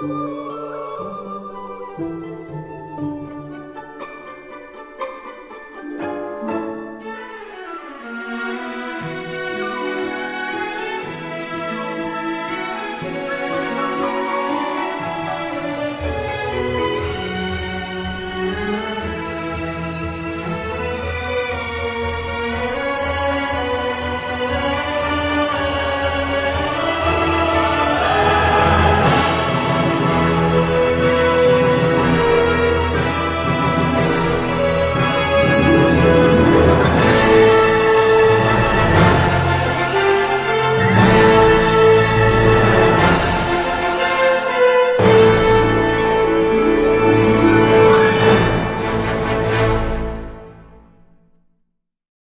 Música